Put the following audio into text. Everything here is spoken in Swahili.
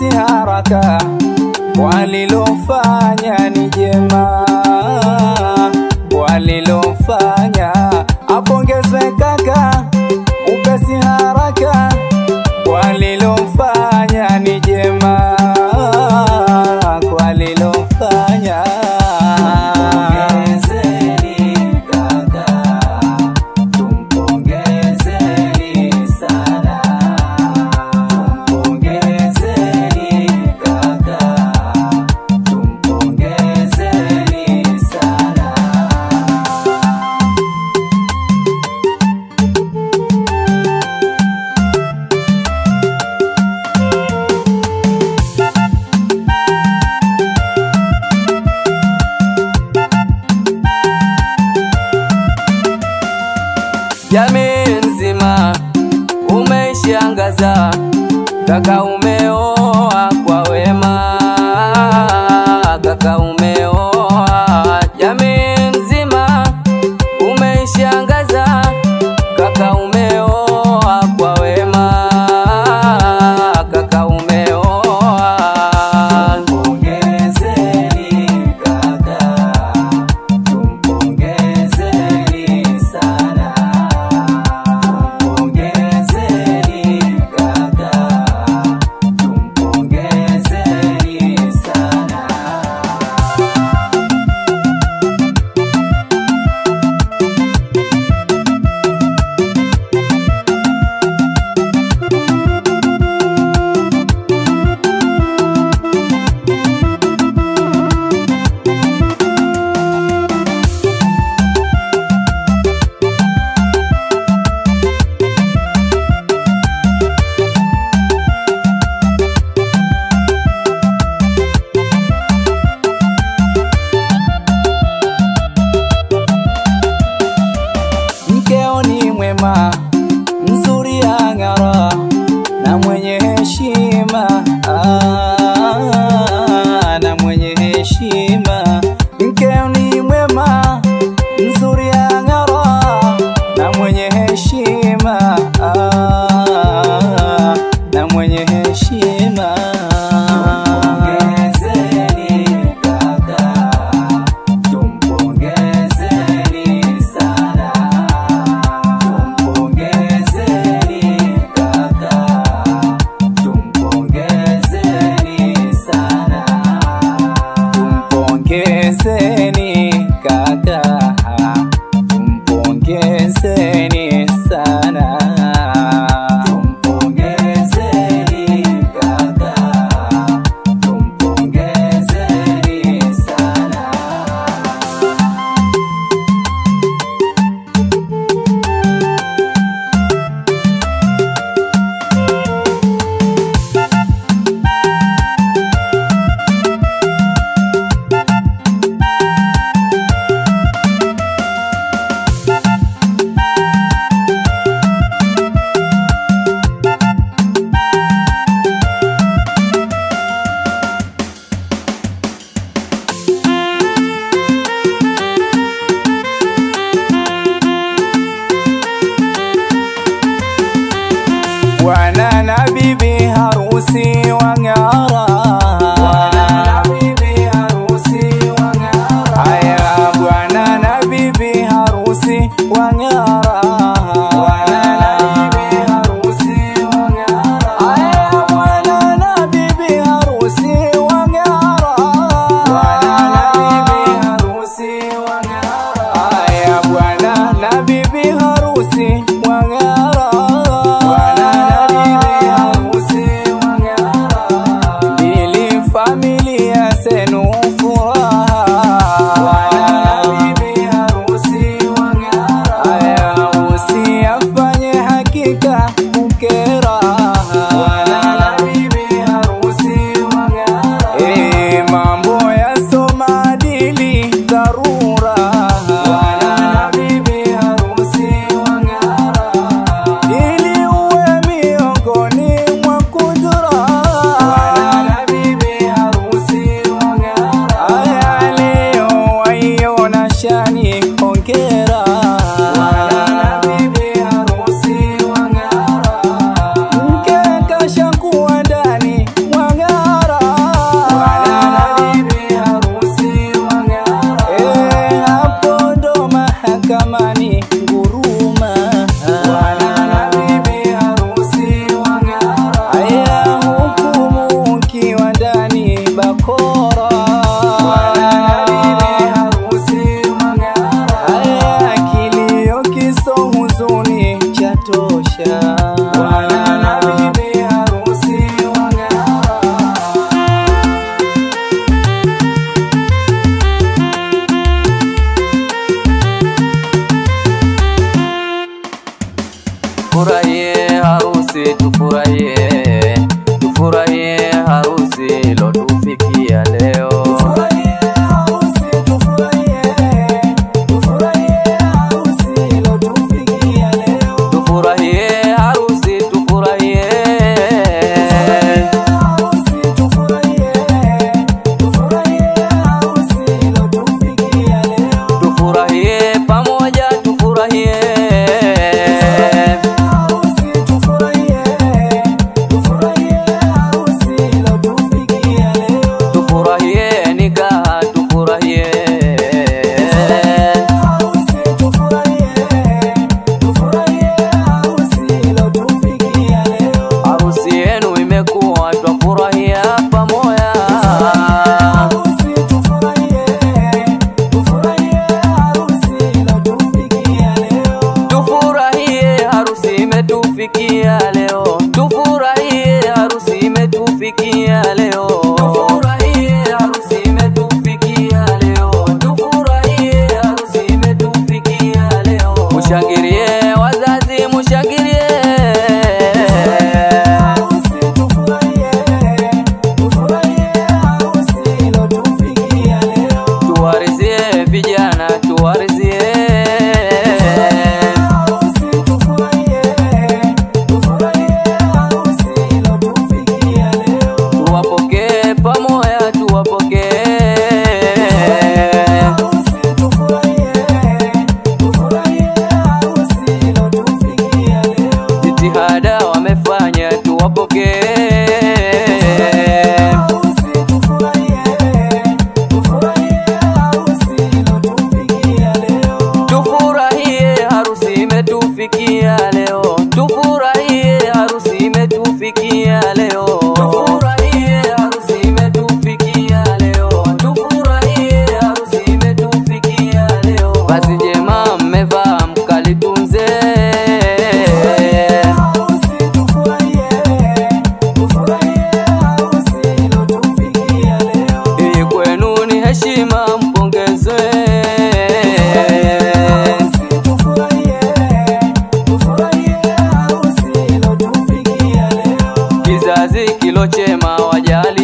upesi haraka, walilofanya ni jema, walilofanya. Apongezwe sí. kizazi kilochema wajali